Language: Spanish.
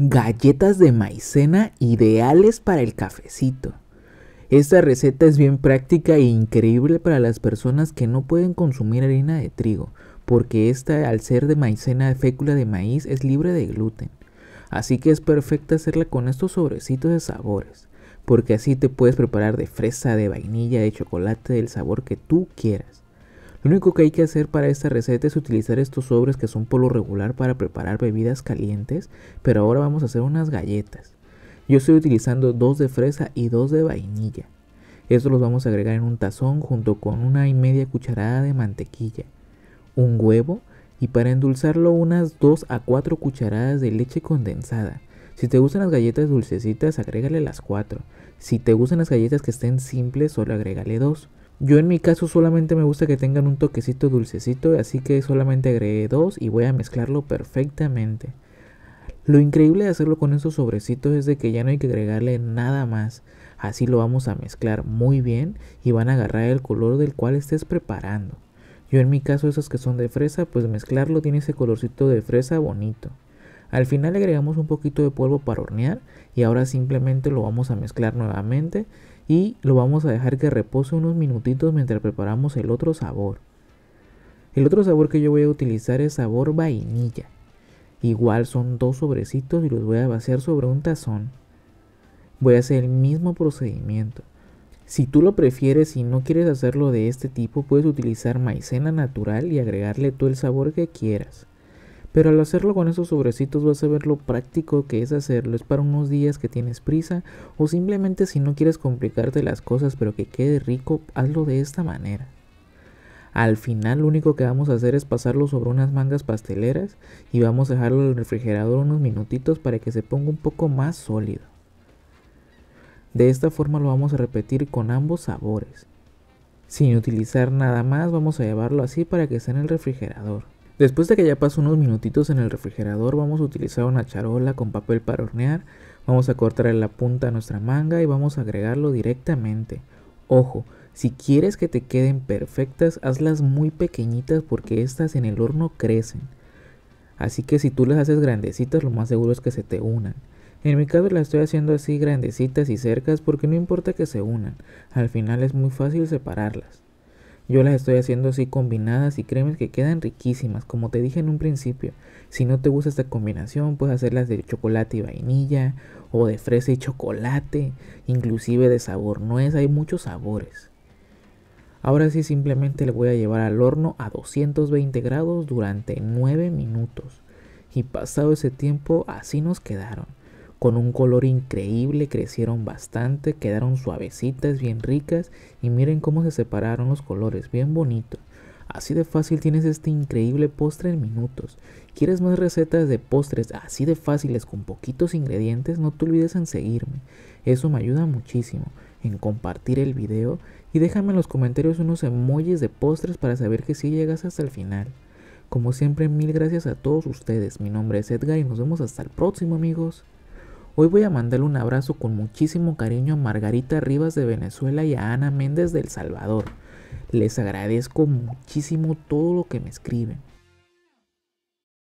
Galletas de maicena ideales para el cafecito. Esta receta es bien práctica e increíble para las personas que no pueden consumir harina de trigo, porque esta al ser de maicena de fécula de maíz es libre de gluten. Así que es perfecta hacerla con estos sobrecitos de sabores, porque así te puedes preparar de fresa, de vainilla, de chocolate, del sabor que tú quieras. Lo único que hay que hacer para esta receta es utilizar estos sobres que son por lo regular para preparar bebidas calientes, pero ahora vamos a hacer unas galletas. Yo estoy utilizando dos de fresa y dos de vainilla. Estos los vamos a agregar en un tazón junto con una y media cucharada de mantequilla, un huevo y para endulzarlo unas 2 a 4 cucharadas de leche condensada. Si te gustan las galletas dulcecitas, agrégale las 4. Si te gustan las galletas que estén simples, solo agrégale 2. Yo en mi caso solamente me gusta que tengan un toquecito dulcecito, así que solamente agregué dos y voy a mezclarlo perfectamente. Lo increíble de hacerlo con estos sobrecitos es de que ya no hay que agregarle nada más. Así lo vamos a mezclar muy bien y van a agarrar el color del cual estés preparando. Yo en mi caso esos que son de fresa, pues mezclarlo tiene ese colorcito de fresa bonito. Al final le agregamos un poquito de polvo para hornear y ahora simplemente lo vamos a mezclar nuevamente y lo vamos a dejar que repose unos minutitos mientras preparamos el otro sabor. El otro sabor que yo voy a utilizar es sabor vainilla. Igual son dos sobrecitos y los voy a vaciar sobre un tazón. Voy a hacer el mismo procedimiento. Si tú lo prefieres y no quieres hacerlo de este tipo, puedes utilizar maicena natural y agregarle todo el sabor que quieras. Pero al hacerlo con esos sobrecitos vas a ver lo práctico que es hacerlo. Es para unos días que tienes prisa o simplemente si no quieres complicarte las cosas pero que quede rico, hazlo de esta manera. Al final lo único que vamos a hacer es pasarlo sobre unas mangas pasteleras y vamos a dejarlo en el refrigerador unos minutitos para que se ponga un poco más sólido. De esta forma lo vamos a repetir con ambos sabores. Sin utilizar nada más vamos a llevarlo así para que esté en el refrigerador. Después de que ya pasó unos minutitos en el refrigerador, vamos a utilizar una charola con papel para hornear. Vamos a cortar la punta a nuestra manga y vamos a agregarlo directamente. Ojo, si quieres que te queden perfectas, hazlas muy pequeñitas porque estas en el horno crecen. Así que si tú las haces grandecitas, lo más seguro es que se te unan. En mi caso las estoy haciendo así grandecitas y cercas porque no importa que se unan. Al final es muy fácil separarlas. Yo las estoy haciendo así combinadas y créeme que quedan riquísimas, como te dije en un principio. Si no te gusta esta combinación, puedes hacerlas de chocolate y vainilla o de fresa y chocolate, inclusive de sabor nuez, hay muchos sabores. Ahora sí simplemente le voy a llevar al horno a 220 grados durante 9 minutos. Y pasado ese tiempo así nos quedaron con un color increíble, crecieron bastante, quedaron suavecitas, bien ricas y miren cómo se separaron los colores, bien bonito. Así de fácil tienes este increíble postre en minutos. ¿Quieres más recetas de postres así de fáciles con poquitos ingredientes? No te olvides en seguirme. Eso me ayuda muchísimo en compartir el video y déjame en los comentarios unos emojis de postres para saber que sí llegas hasta el final. Como siempre, mil gracias a todos ustedes. Mi nombre es Edgar y nos vemos hasta el próximo amigos. Hoy voy a mandarle un abrazo con muchísimo cariño a Margarita Rivas de Venezuela y a Ana Méndez del Salvador. Les agradezco muchísimo todo lo que me escriben.